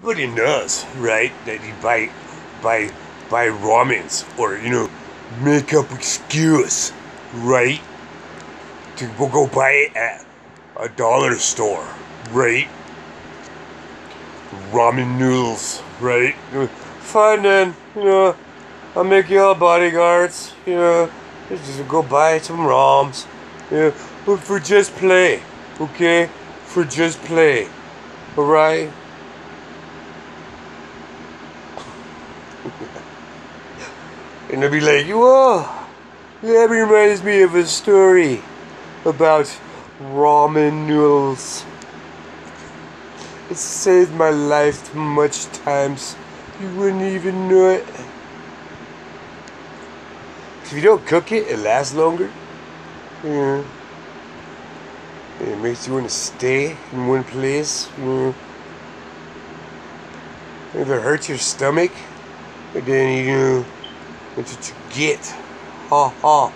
Everybody knows, right, that you buy, buy, buy ramens or, you know, make up excuse, right, to go, buy it at a dollar store, right? Ramen noodles, right? Fine then, you know, I'll make you all bodyguards, you know, just go buy some ROMs, yeah, but for just play, okay? For just play, alright? and they'll be like, whoa, that reminds me of a story about ramen noodles. It saved my life much times. You wouldn't even know it. If you don't cook it, it lasts longer. Yeah. It makes you want to stay in one place. Yeah. If it hurts your stomach, but then you know, that's what you get. Ha ha.